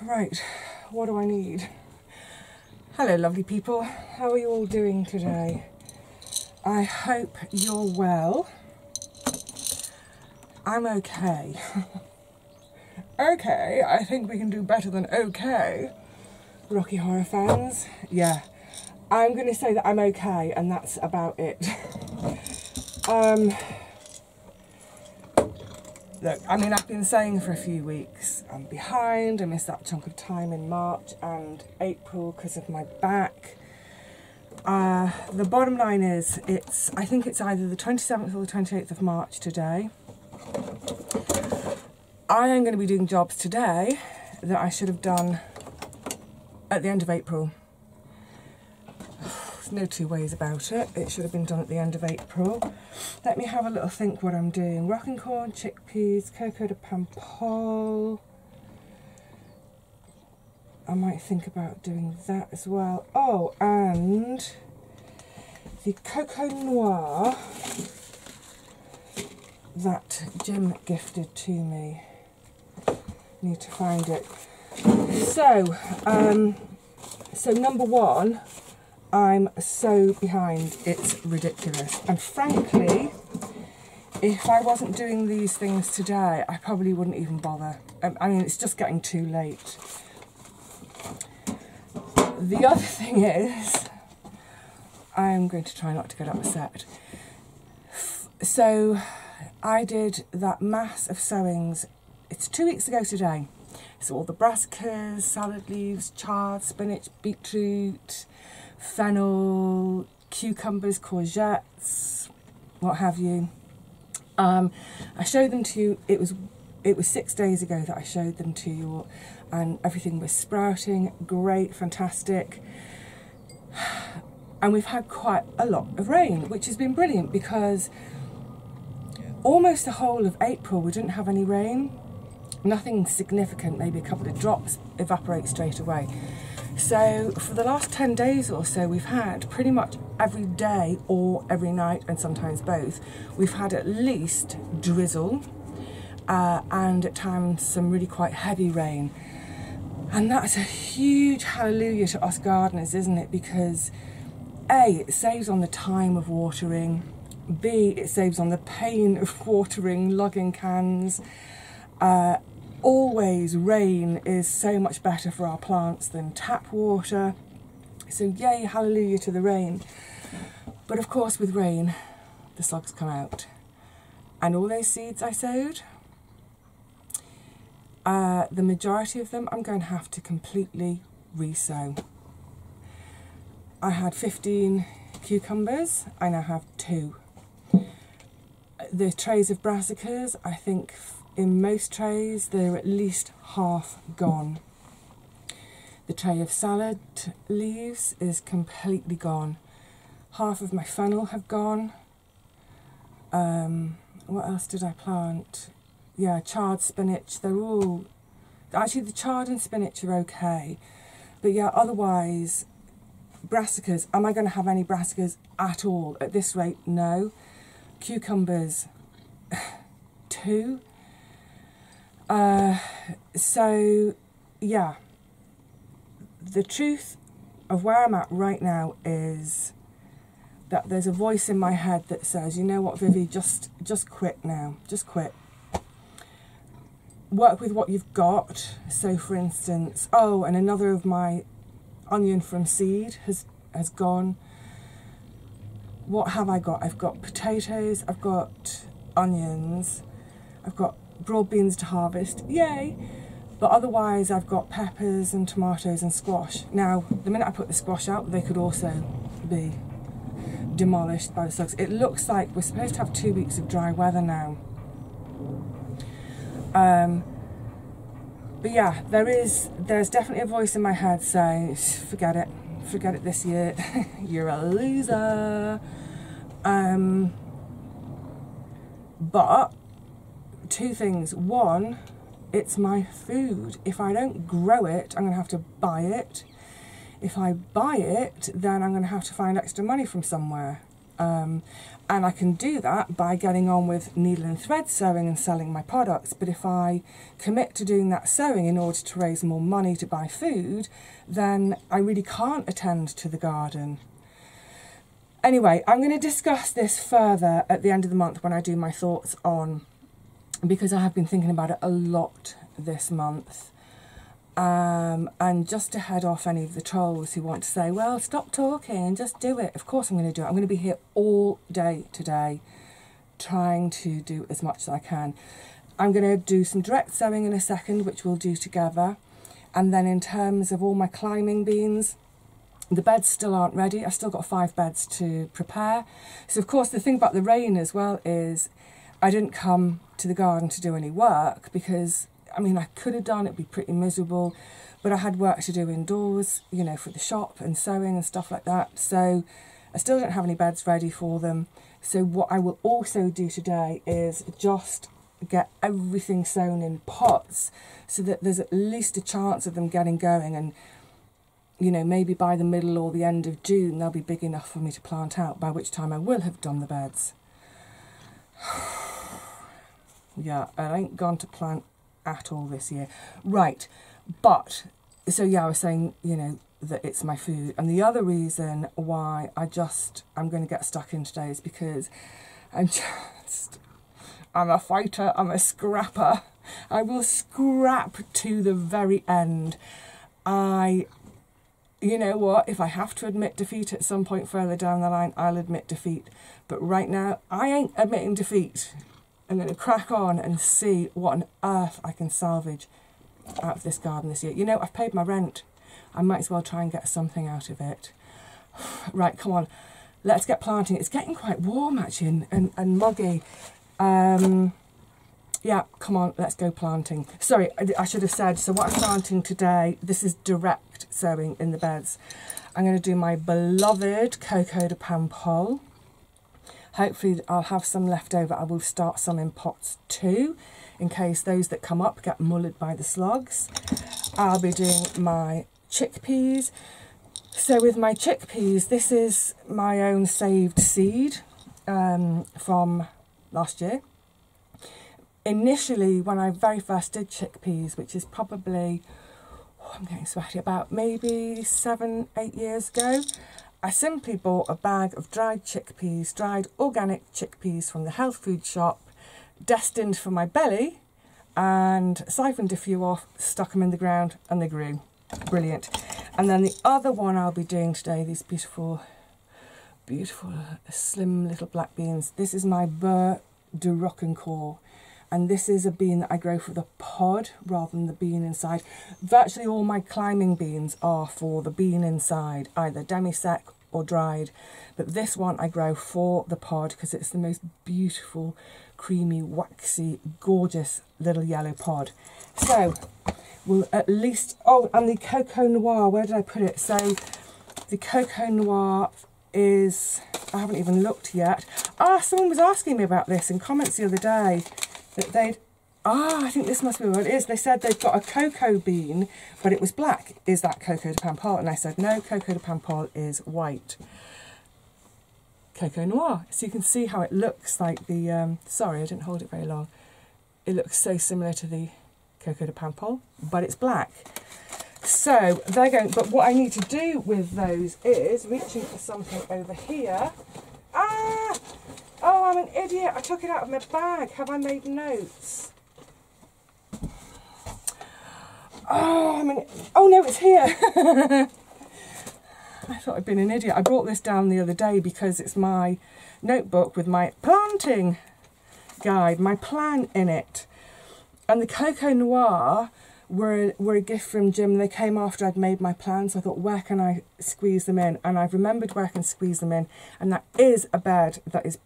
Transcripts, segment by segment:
Right, what do I need? Hello, lovely people. How are you all doing today? I hope you're well. I'm okay. okay, I think we can do better than okay. Rocky Horror fans, yeah. I'm going to say that I'm okay, and that's about it. um, look, I mean, I've been saying for a few weeks I'm behind. I missed that chunk of time in March and April because of my back. Uh, the bottom line is, it's I think it's either the 27th or the 28th of March today. I am going to be doing jobs today that I should have done at the end of April. There's no two ways about it. It should have been done at the end of April. Let me have a little think what I'm doing. Rocquencourt, chickpeas, Coco de Paimpol. I might think about doing that as well. Oh, and the Coco Noir that Jim gifted to me. Need to find it. So, um, so number one, I'm so behind, it's ridiculous. And frankly, if I wasn't doing these things today, I probably wouldn't even bother. Um, I mean, it's just getting too late. The other thing is, I'm going to try not to get upset. So, I did that mass of sowings, It's two weeks ago today. So all the brassicas, salad leaves, chard, spinach, beetroot, fennel, cucumbers, courgettes, what have you. Um, I showed them to you. It was it was six days ago that I showed them to you, and everything was sprouting. Great, fantastic. And we've had quite a lot of rain, which has been brilliant because almost the whole of April we didn't have any rain. Nothing significant, maybe a couple of drops evaporate straight away. So for the last 10 days or so, we've had pretty much every day or every night, and sometimes both, we've had at least drizzle uh, and at times some really quite heavy rain. And that's a huge hallelujah to us gardeners, isn't it? Because A, it saves on the time of watering, B, it saves on the pain of watering, lugging cans. Uh, always rain is so much better for our plants than tap water. So, yay, hallelujah to the rain. But of course, with rain, the slugs come out. And all those seeds I sowed, uh, the majority of them I'm going to have to completely resow. I had 15 cucumbers, I now have two. The trays of brassicas, I think in most trays they're at least half gone. The tray of salad leaves is completely gone. Half of my fennel have gone. Um, what else did I plant? Yeah, chard spinach. They're all actually the chard and spinach are okay, but yeah, otherwise brassicas. Am I going to have any brassicas at all at this rate? No. Cucumbers, two. Uh, so yeah, the truth of where I'm at right now is that there's a voice in my head that says, you know what, Vivi, just just quit now, just quit. Work with what you've got. So, for instance, oh, and another of my onion from seed has has gone. What have I got? I've got potatoes. I've got onions. I've got broad beans to harvest. Yay! But otherwise, I've got peppers and tomatoes and squash. Now, the minute I put the squash out, they could also be demolished by the slugs. It looks like we're supposed to have two weeks of dry weather now. Um, but yeah, there is, there's definitely a voice in my head saying, forget it, forget it this year, you're a loser. Um, but two things. One, it's my food. If I don't grow it, I'm going to have to buy it. If I buy it, then I'm going to have to find extra money from somewhere. Um, and I can do that by getting on with needle and thread sewing and selling my products. But if I commit to doing that sewing in order to raise more money to buy food, then I really can't attend to the garden. Anyway, I'm going to discuss this further at the end of the month when I do my thoughts on, because I have been thinking about it a lot this month. Um, and just to head off any of the trolls who want to say, well, stop talking and just do it. Of course, I'm going to do it. I'm going to be here all day today trying to do as much as I can. I'm going to do some direct sowing in a second, which we'll do together. And then, in terms of all my climbing beans, the beds still aren't ready. I've still got five beds to prepare. So, of course, the thing about the rain as well is I didn't come to the garden to do any work because I mean, I could have done, it'd be pretty miserable, but I had work to do indoors, you know, for the shop and sewing and stuff like that. So I still don't have any beds ready for them. So what I will also do today is just get everything sown in pots so that there's at least a chance of them getting going and you know maybe by the middle or the end of June they'll be big enough for me to plant out by which time I will have done the beds yeah I ain't gone to plant at all this year. Right, but so yeah, I was saying, you know, that it's my food. And the other reason why I just I'm going to get stuck in today is because I'm just I'm a fighter, I'm a scrapper. I will scrap to the very end. I you know what, if I have to admit defeat at some point further down the line, I'll admit defeat. But right now, I ain't admitting defeat. I'm going to crack on and see what on earth I can salvage out of this garden this year. You know, I've paid my rent. I might as well try and get something out of it. Right, come on. Let's get planting. It's getting quite warm actually and, and, and muggy. Um, yeah, come on, let's go planting. Sorry, I, I should have said, so what I'm planting today, this is direct sowing in the beds. I'm going to do my beloved Coco de Paimpol. Hopefully I'll have some left over. I will start some in pots too, in case those that come up get mullered by the slugs. I'll be doing my chickpeas. So with my chickpeas, this is my own saved seed um, from last year. Initially, when I very first did chickpeas, which is probably, oh, I'm getting sweaty, about maybe seven, eight years ago, I simply bought a bag of dried chickpeas, dried organic chickpeas from the health food shop, destined for my belly, and siphoned a few off, stuck them in the ground, and they grew. Brilliant. And then the other one I'll be doing today, these beautiful, beautiful, slim little black beans. This is my Beurre de Rocquencourt and this is a bean that I grow for the pod rather than the bean inside. Virtually all my climbing beans are for the bean inside, either demi-sec or dried, but this one I grow for the pod because it's the most beautiful, creamy, waxy, gorgeous little yellow pod. So we'll at least, oh, and the Coco Noir, where did I put it? So the Coco Noir is, I haven't even looked yet. Ah, someone was asking me about this in comments the other day that they'd Ah, I think this must be what it is. They said they've got a cocoa bean, but it was black. Is that Coco de Paimpol? And I said, no, Coco de Paimpol is white. Coco Noir. So you can see how it looks like the, um, sorry, I didn't hold it very long. It looks so similar to the Coco de Paimpol, but it's black. So they're going, but what I need to do with those is reaching for something over here. Ah! Oh, I'm an idiot. I took it out of my bag. Have I made notes? Oh, I'm an... Oh, no, it's here. I thought I'd been an idiot. I brought this down the other day because it's my notebook with my planting guide, my plan in it. And the Coco Noir were, were a gift from Jim. They came after I'd made my plans. So I thought, where can I squeeze them in? And I've remembered where I can squeeze them in. And that is a bed that is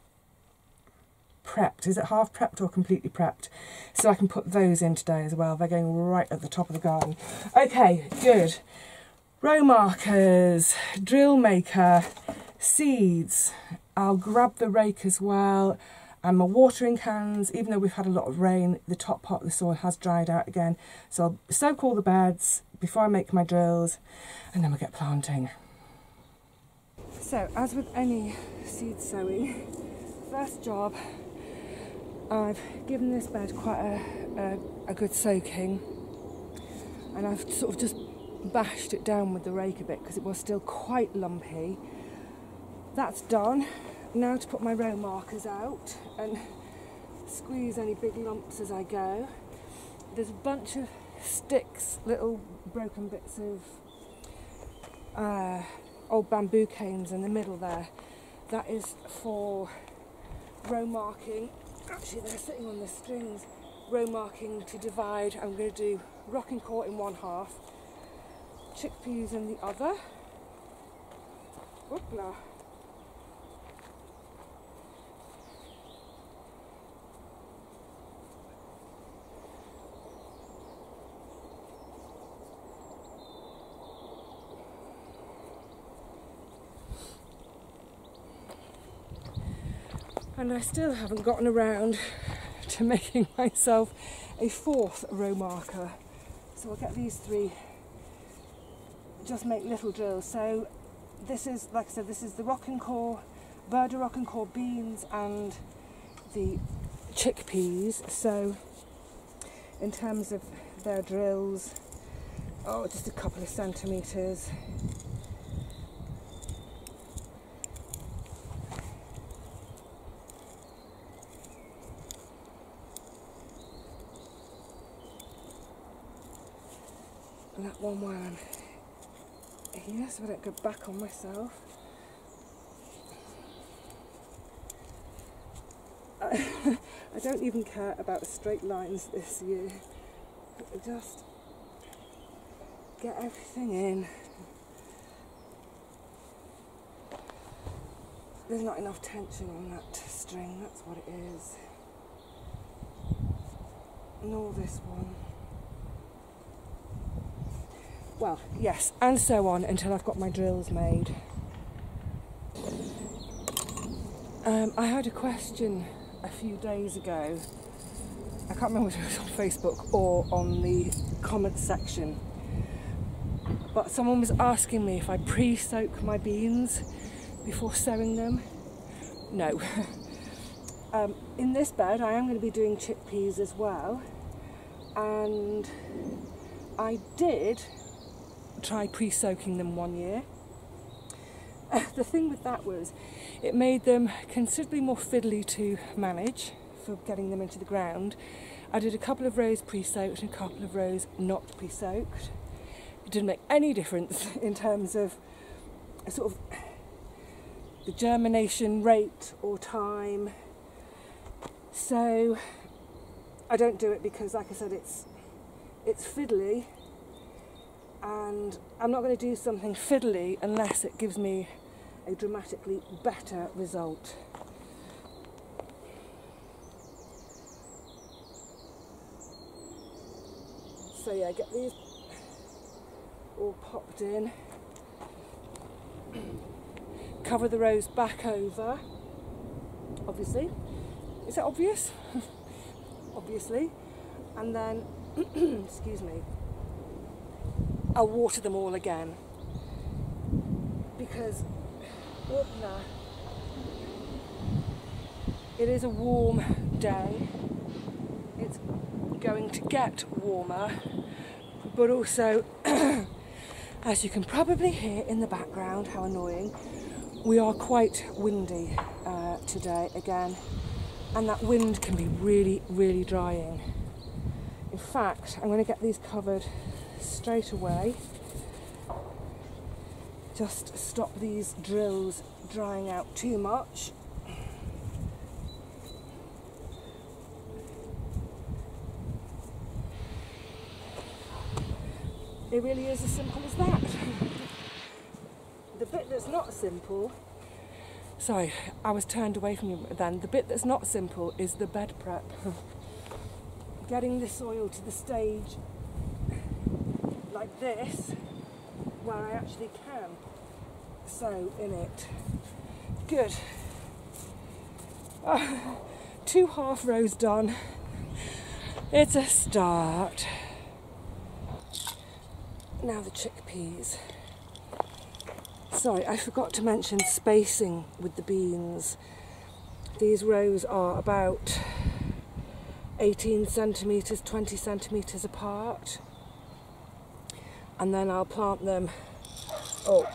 prepped. Is it half prepped or completely prepped? So I can put those in today as well. They're going right at the top of the garden. Okay, good. Row markers, drill maker, seeds. I'll grab the rake as well. And my watering cans, even though we've had a lot of rain, the top part of the soil has dried out again. So I'll soak all the beds before I make my drills and then we'll get planting. So, as with any seed sowing, first job, I've given this bed quite a, a, a good soaking and I've sort of just bashed it down with the rake a bit because it was still quite lumpy. That's done. Now to put my row markers out and squeeze any big lumps as I go. There's a bunch of sticks, little broken bits of uh, old bamboo canes in the middle there. That is for row marking. Actually, they're sitting on the strings. Row marking to divide. I'm going to do Rocquencourt in one half, chickpeas in the other. Whoopla. And I still haven't gotten around to making myself a fourth row marker. So I'll get these three, just make little drills. So this is, like I said, this is the rocking core, Beurre de Rocquencourt beans and the chickpeas. So in terms of their drills, oh, just a couple of centimetres. that one where I'm here so I don't go back on myself. I don't even care about straight lines this year. Just get everything in. There's not enough tension on that string, that's what it is. Nor this one well, yes, and so on until I've got my drills made. Um, I had a question a few days ago. I can't remember whether it was on Facebook or on the comments section. But someone was asking me if I pre soak my beans before sowing them. No. um, in this bed, I am going to be doing chickpeas as well. And I did try pre-soaking them one year. The thing with that was it made them considerably more fiddly to manage for getting them into the ground. I did a couple of rows pre-soaked and a couple of rows not pre-soaked. It didn't make any difference in terms of sort of the germination rate or time. So I don't do it because like I said it's it's fiddly and I'm not going to do something fiddly unless it gives me a dramatically better result. So yeah, get these all popped in. Cover the rows back over, obviously. Is that obvious? obviously. And then, excuse me, I'll water them all again because oh, no. it is a warm day. It's going to get warmer, but also, as you can probably hear in the background, how annoying, we are quite windy uh, today again, and that wind can be really, really drying. In fact, I'm going to get these covered straight away. Just stop these drills drying out too much. It really is as simple as that. the bit that's not simple, sorry, I was turned away from you then. The bit that's not simple is the bed prep. Getting the soil to the stage like this where I actually can sow in it. Good. Oh, two half rows done. It's a start. Now the chickpeas. sorry, I forgot to mention spacing with the beans. These rows are about 18 centimetres, 20 centimetres apart. And then I'll plant them, oh,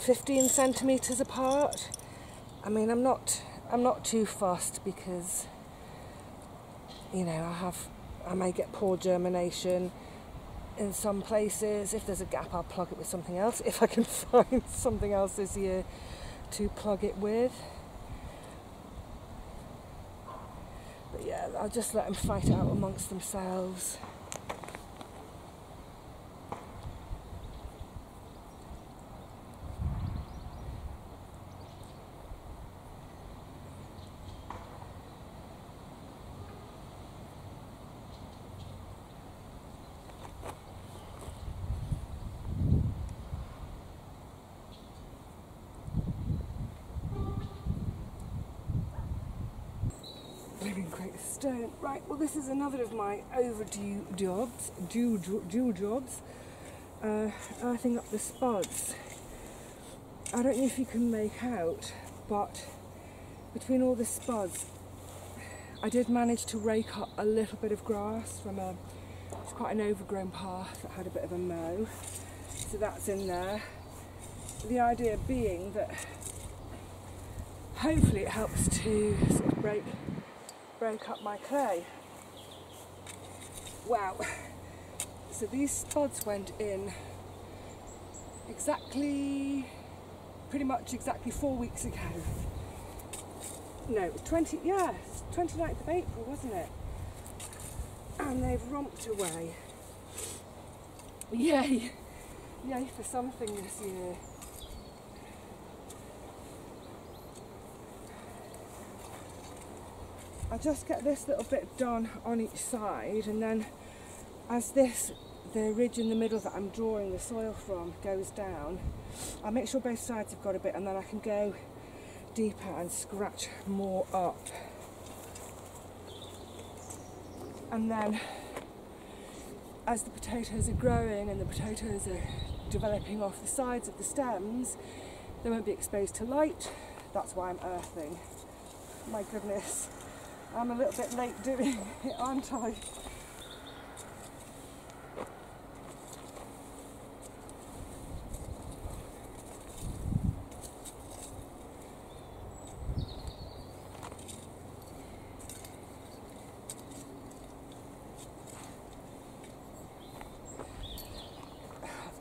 15 centimetres apart. I mean, I'm not, I'm not too fussed because, you know, I have, I may get poor germination in some places. If there's a gap, I'll plug it with something else. If I can find something else this year to plug it with. But yeah, I'll just let them fight out amongst themselves. Right, well this is another of my overdue jobs, due, due jobs. Uh, earthing up the spuds. I don't know if you can make out, but between all the spuds, I did manage to rake up a little bit of grass from a, it's quite an overgrown path that had a bit of a mow. So that's in there. The idea being that hopefully it helps to sort of break break up my clay. Wow. So these spuds went in exactly, pretty much exactly four weeks ago. No, 20, yes, 29th of April, wasn't it? And they've romped away. Yay! Yay for something this year. I just get this little bit done on each side and then as this the ridge in the middle that I'm drawing the soil from goes down I make sure both sides have got a bit and then I can go deeper and scratch more up. And then as the potatoes are growing and the potatoes are developing off the sides of the stems they won't be exposed to light. That's why I'm earthing. My goodness I'm a little bit late doing it, aren't I?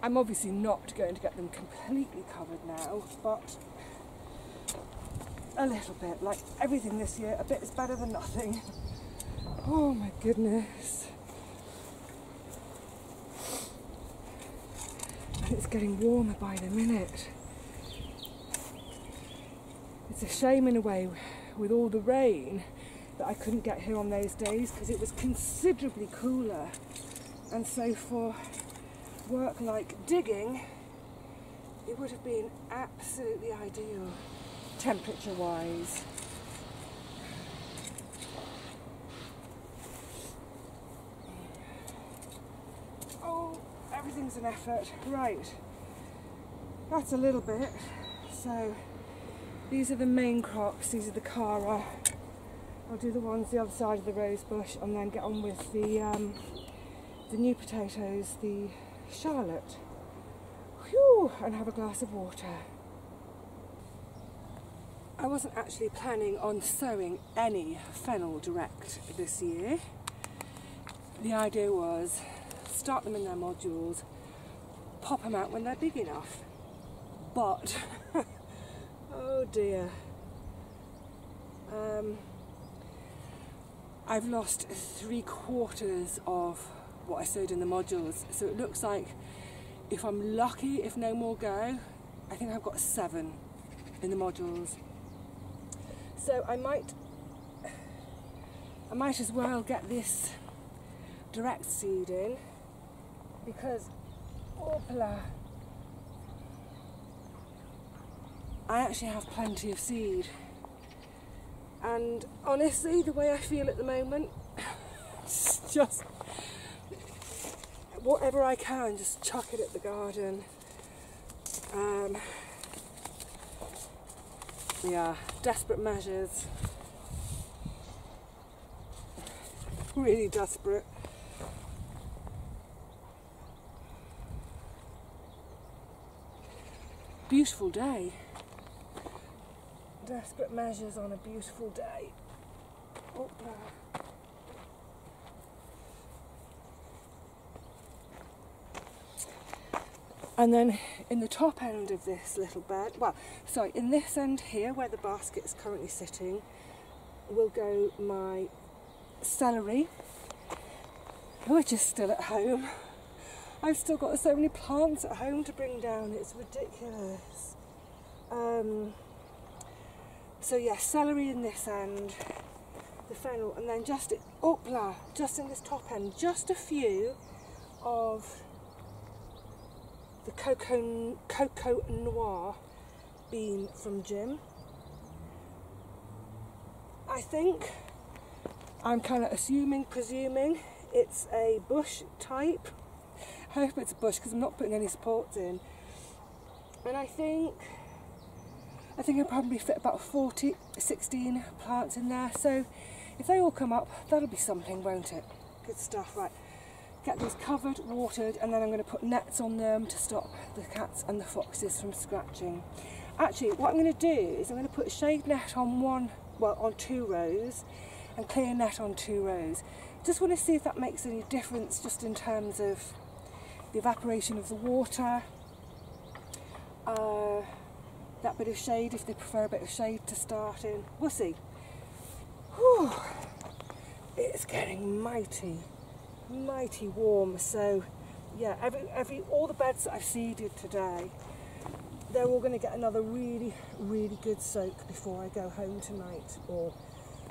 I'm obviously not going to get them completely covered now, but a little bit. Like everything this year, a bit is better than nothing. Oh my goodness. And it's getting warmer by the minute. It's a shame in a way with all the rain that I couldn't get here on those days because it was considerably cooler. And so for work like digging, it would have been absolutely ideal temperature wise. Oh, everything's an effort. Right, that's a little bit. So these are the main crops, these are the Cara. I'll do the ones the other side of the rose bush and then get on with the, um, the new potatoes, the Charlotte. Whew, and have a glass of water. I wasn't actually planning on sowing any fennel direct this year. The idea was start them in their modules, pop them out when they're big enough. But, oh dear, um, I've lost three quarters of what I sowed in the modules. So it looks like if I'm lucky, if no more go, I think I've got seven in the modules. So I might, I might as well get this direct seed in because, opla, I actually have plenty of seed. And honestly, the way I feel at the moment, it's just whatever I can, just chuck it at the garden. Um, yeah, desperate measures. Really desperate. Beautiful day. Desperate measures on a beautiful day. Oh, And then in the top end of this little bed, well, sorry, in this end here where the basket is currently sitting, will go my celery, which is still at home. I've still got so many plants at home to bring down, it's ridiculous. Um, so yeah, celery in this end, the fennel, and then just oh, just in this top end, just a few of the Coco, Coco Noir bean from Jim. I think, I'm kind of assuming, presuming, it's a bush type. I hope it's a bush because I'm not putting any supports in. And I think, I think I'll probably fit about 40, 16 plants in there. So if they all come up, that'll be something, won't it? Good stuff, right get these covered, watered, and then I'm going to put nets on them to stop the cats and the foxes from scratching. Actually, what I'm going to do is I'm going to put a shade net on one, well, on two rows, and clear net on two rows. Just want to see if that makes any difference just in terms of the evaporation of the water, uh, that bit of shade, if they prefer a bit of shade to start in. We'll see. Whew. It's getting mighty mighty warm. So yeah, every every all the beds that I've seeded today, they're all going to get another really really good soak before I go home tonight or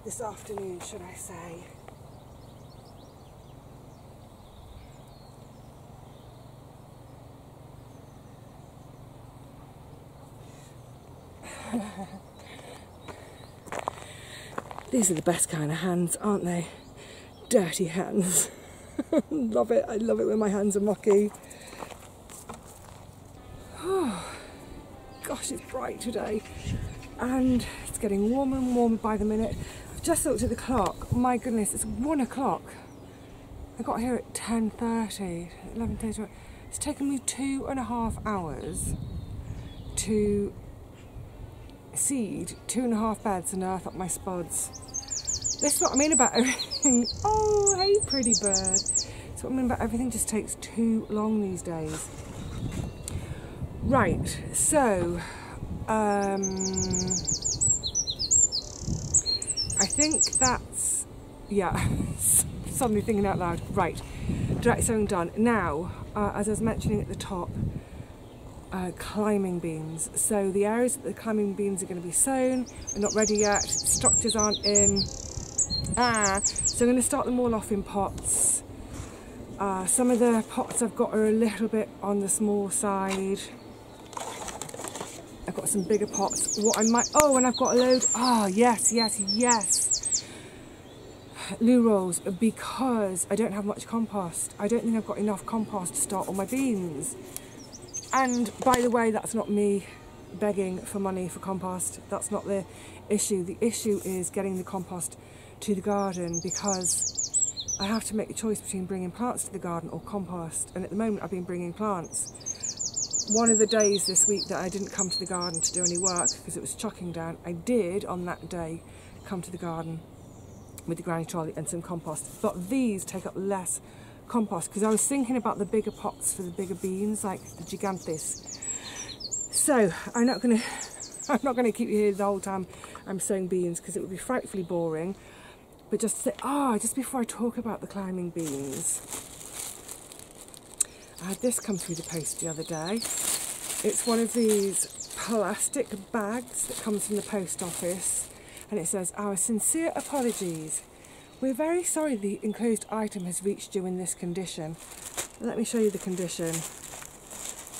this afternoon, should I say. These are the best kind of hands, aren't they? Dirty hands. love it. I love it when my hands are mucky. Gosh, it's bright today. And it's getting warmer and warmer by the minute. I've just looked at the clock. My goodness, it's one o'clock. I got here at 10.30, 11.30. It's taken me two and a half hours to seed two and a half beds and earth up my spuds. That's what I mean about Oh, hey, pretty bird. So what I mean about everything just takes too long these days. Right, so um, I think that's yeah. Suddenly thinking out loud. Right, direct sowing done. Now, uh, as I was mentioning at the top, uh, climbing beans. So the areas that the climbing beans are going to be sown are not ready yet. Structures aren't in. Ah, so I'm going to start them all off in pots. Uh, some of the pots I've got are a little bit on the small side. I've got some bigger pots. What I might, oh, and I've got a load, ah, oh, yes, yes, yes. Loo rolls, because I don't have much compost. I don't think I've got enough compost to start all my beans. And by the way, that's not me begging for money for compost. That's not the issue. The issue is getting the compost to the garden because I have to make a choice between bringing plants to the garden or compost and at the moment I've been bringing plants. One of the days this week that I didn't come to the garden to do any work because it was chucking down, I did on that day come to the garden with the granny trolley and some compost. But these take up less compost because I was thinking about the bigger pots for the bigger beans like the gigantes. So I'm not going to I'm not going to keep you here the whole time I'm sowing beans because it would be frightfully boring but just say, ah, oh, just before I talk about the climbing beans, I had this come through the post the other day. It's one of these plastic bags that comes from the post office and it says, Our sincere apologies. We're very sorry the enclosed item has reached you in this condition. Let me show you the condition.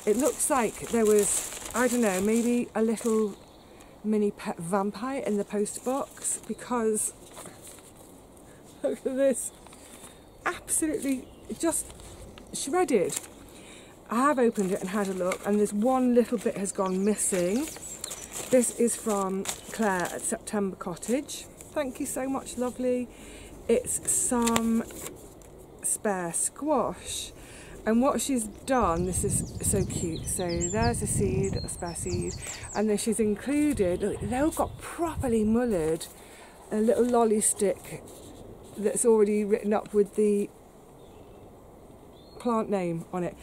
It looks like there was, I don't know, maybe a little mini pet vampire in the post box because Look at this. Absolutely just shredded. I have opened it and had a look, and this one little bit has gone missing. This is from Claire at September Cottage. Thank you so much, lovely. It's some spare squash. And what she's done, this is so cute. So there's a seed, a spare seed, and then she's included, they all got properly mullered, a little lolly stick that's already written up with the plant name on it.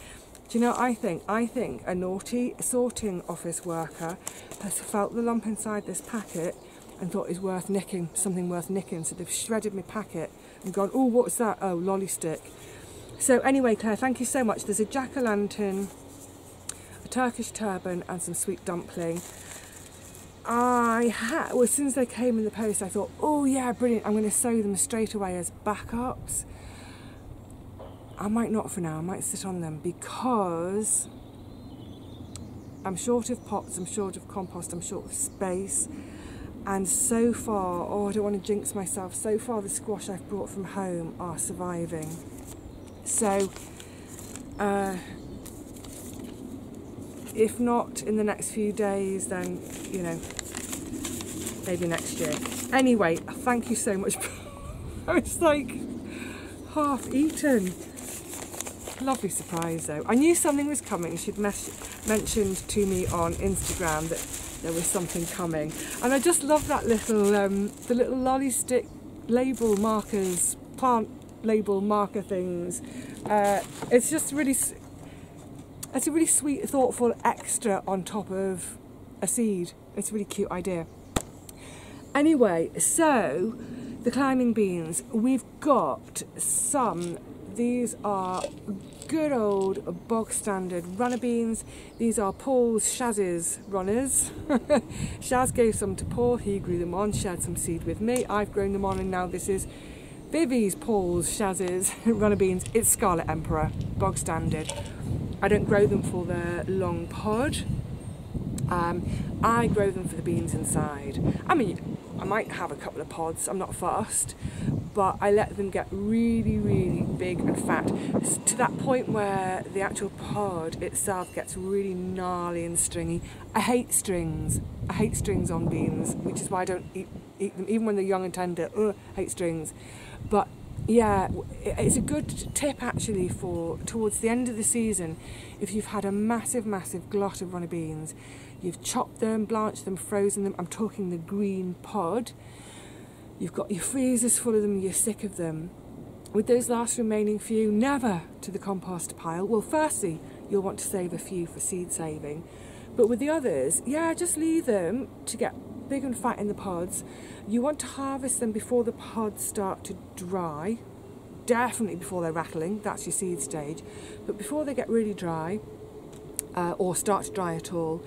Do you know I think? I think a naughty sorting office worker has felt the lump inside this packet and thought it's worth nicking, something worth nicking. So they've shredded my packet and gone, oh, what's that? Oh, lolly stick. So anyway, Claire, thank you so much. There's a jack-o'-lantern, a Turkish turban and some sweet dumpling. I had, well, as soon as they came in the post, I thought, oh yeah, brilliant. I'm going to sow them straight away as backups. I might not for now, I might sit on them because I'm short of pots, I'm short of compost, I'm short of space. And so far, oh, I don't want to jinx myself, so far the squash I've brought from home are surviving. So, uh, if not in the next few days, then, you know, maybe next year. Anyway, thank you so much. I was like half eaten lovely surprise though. I knew something was coming. She'd mentioned to me on Instagram that there was something coming. And I just love that little, um, the little lolly stick label markers, plant label marker things. Uh, it's just really, it's a really sweet, thoughtful extra on top of a seed. It's a really cute idea. Anyway, so the climbing beans, we've got some these are good old bog standard runner beans. These are Paul's Shaz's runners. Shaz gave some to Paul, he grew them on, shared some seed with me. I've grown them on and now this is Vivi's, Paul's, Shaz's runner beans. It's Scarlet Emperor, bog standard. I don't grow them for the long pod. Um, I grow them for the beans inside. I mean, I might have a couple of pods, I'm not fast, but I let them get really, really big and fat to that point where the actual pod itself gets really gnarly and stringy. I hate strings. I hate strings on beans, which is why I don't eat, eat them, even when they're young and tender. Ugh, hate strings. But yeah, it's a good tip actually for towards the end of the season if you've had a massive, massive glut of runner beans. You've chopped them, blanched them, frozen them. I'm talking the green pod You've got your freezers full of them, you're sick of them. With those last remaining few, never to the compost pile. Well, firstly, you'll want to save a few for seed saving. But with the others, yeah, just leave them to get big and fat in the pods. You want to harvest them before the pods start to dry. Definitely before they're rattling, that's your seed stage. But before they get really dry, uh, or start to dry at all,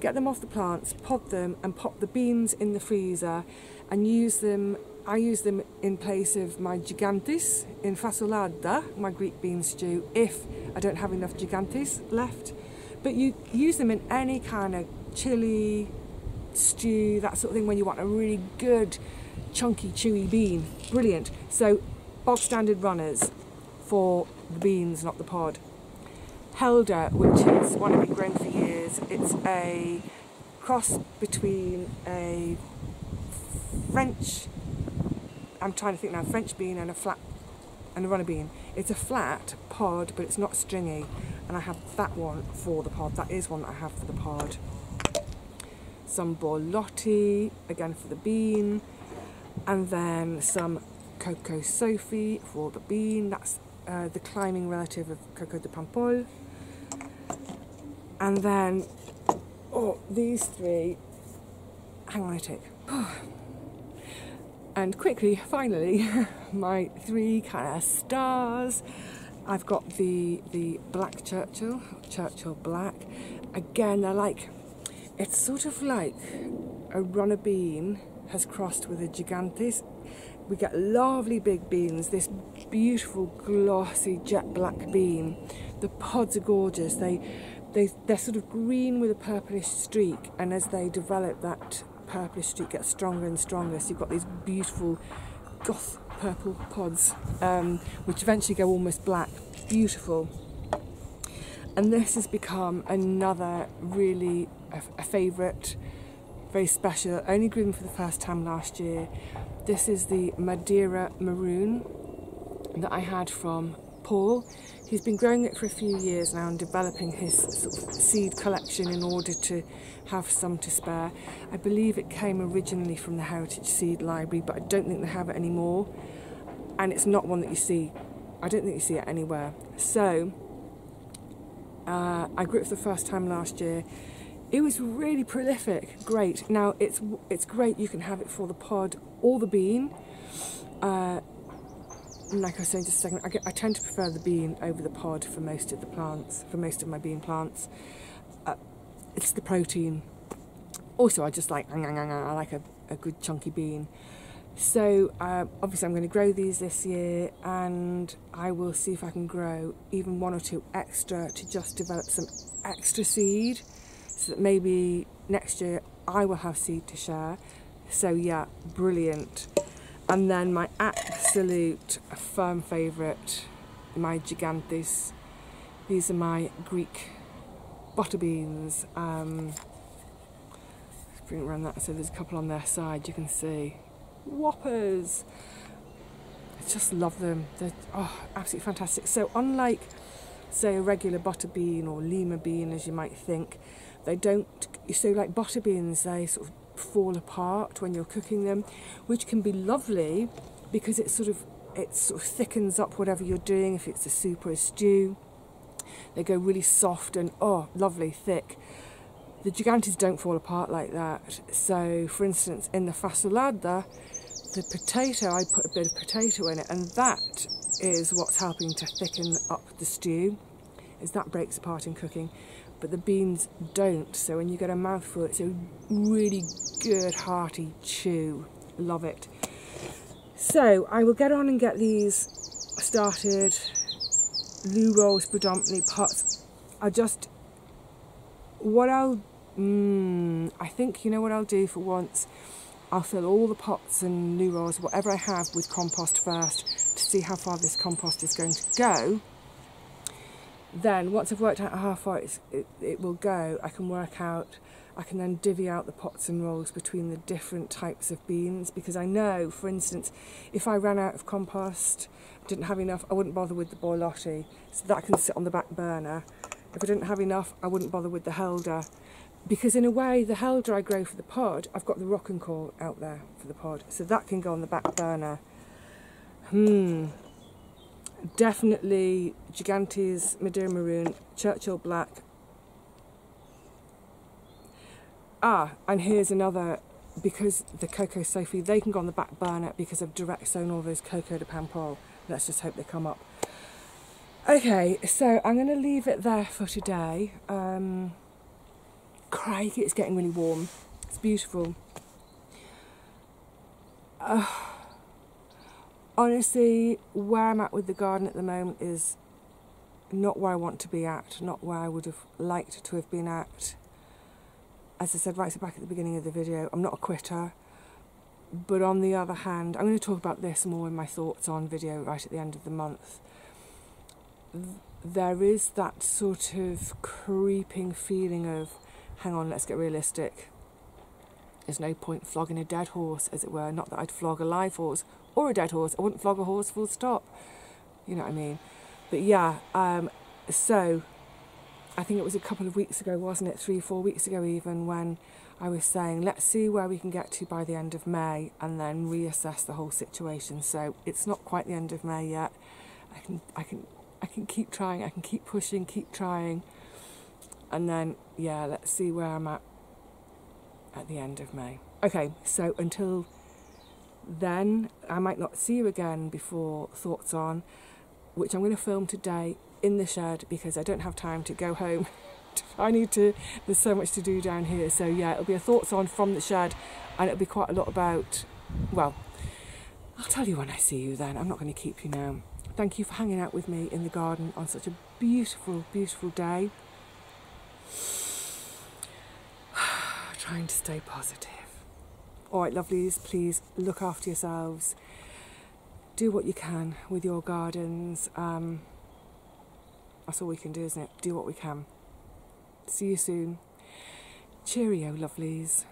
get them off the plants, pod them, and pop the beans in the freezer and use them. I use them in place of my gigantes in fasolada, my Greek bean stew, if I don't have enough gigantes left. But you use them in any kind of chili, stew, that sort of thing when you want a really good, chunky, chewy bean. Brilliant. So, bog standard runners for the beans, not the pod. Helda, which is one I've been growing for years, it's a cross between a French, I'm trying to think now, French bean and a flat, and a runner bean. It's a flat pod, but it's not stringy. And I have that one for the pod. That is one that I have for the pod. Some Borlotti, again for the bean. And then some Coco Sophie for the bean. That's uh, the climbing relative of Coco de Paimpol. And then, oh, these three, hang on a tick. And quickly, finally, my three kind of stars. I've got the the black Churchill, Churchill black. Again, I like. It's sort of like a runner bean has crossed with a gigantes. We get lovely big beans. This beautiful glossy jet black bean. The pods are gorgeous. They they they're sort of green with a purplish streak, and as they develop that purplish streak gets stronger and stronger. So you've got these beautiful goth purple pods, um, which eventually go almost black. Beautiful. And this has become another really a, a favourite, very special. Only grew them for the first time last year. This is the Madeira Maroon that I had from Paul. He's been growing it for a few years now and developing his sort of seed collection in order to have some to spare. I believe it came originally from the Heritage Seed Library, but I don't think they have it anymore. And it's not one that you see. I don't think you see it anywhere. So uh, I grew it for the first time last year. It was really prolific, great. Now it's it's great. You can have it for the pod or the bean. Uh, like I was saying just a second, I, get, I, tend to prefer the bean over the pod for most of the plants, for most of my bean plants. Uh, it's the protein. Also, I just like, I like a, a good chunky bean. So uh, obviously I'm going to grow these this year and I will see if I can grow even one or two extra to just develop some extra seed so that maybe next year I will have seed to share. So yeah, brilliant. And then my absolute firm favourite, my Gigantes. These are my Greek butter beans. Um, let's bring around that so there's a couple on their side you can see. Whoppers! I just love them. They're oh, absolutely fantastic. So unlike say a regular butter bean or lima bean as you might think, they don't, so like butter beans, they sort of fall apart when you're cooking them, which can be lovely because it sort of it sort of thickens up whatever you're doing. If it's a soup or a stew, they go really soft and oh, lovely thick. The gigantes don't fall apart like that. So, for instance, in the fasolada, the potato, I put a bit of potato in it, and that is what's helping to thicken up the stew. Is that breaks apart in cooking but the beans don't. So when you get a mouthful, it's a really good hearty chew. Love it. So I will get on and get these started. Loo rolls predominantly pots. I just, what I'll, mm, I think you know what I'll do for once. I'll fill all the pots and loo rolls, whatever I have, with compost first to see how far this compost is going to go then once I've worked out how far it, it will go, I can work out, I can then divvy out the pots and rolls between the different types of beans because I know, for instance, if I ran out of compost, didn't have enough, I wouldn't bother with the borlotti, so that can sit on the back burner. If I didn't have enough, I wouldn't bother with the Helda. Because in a way, the Helda I grow for the pod, I've got the Rocquencourt out there for the pod, so that can go on the back burner. Hmm, definitely Gigantes, Madeira Maroon, Churchill Black. Ah, and here's another, because the Coco Sophie, they can go on the back burner because I've direct sown all those Coco de Paimpol. Let's just hope they come up. Okay, so I'm going to leave it there for today. Um, crikey, it's getting really warm. It's beautiful. Uh, honestly, where I'm at with the garden at the moment is not where I want to be at, not where I would have liked to have been at. As I said right back at the beginning of the video, I'm not a quitter. But on the other hand, I'm going to talk about this more in my thoughts on video right at the end of the month. There is that sort of creeping feeling of, hang on, let's get realistic. There's no point flogging a dead horse, as it were. Not that I'd flog a live horse or a dead horse. I wouldn't flog a horse full stop. You know what I mean? But yeah, um, so I think it was a couple of weeks ago, wasn't it? Three, four weeks ago, even when I was saying, let's see where we can get to by the end of May and then reassess the whole situation. So it's not quite the end of May yet. I can, I can, I can keep trying. I can keep pushing, keep trying, and then yeah, let's see where I'm at at the end of May. Okay, so until then I might not see you again before Thoughts On, which I'm going to film today in the shed because I don't have time to go home. I need to, there's so much to do down here. So yeah, it'll be a Thoughts On from the shed and it'll be quite a lot about, well, I'll tell you when I see you then. I'm not going to keep you now. Thank you for hanging out with me in the garden on such a beautiful, beautiful day. Trying to stay positive. All right, lovelies, please look after yourselves. Do what you can with your gardens. Um, That's all we can do, isn't it? Do what we can. See you soon. Cheerio, lovelies.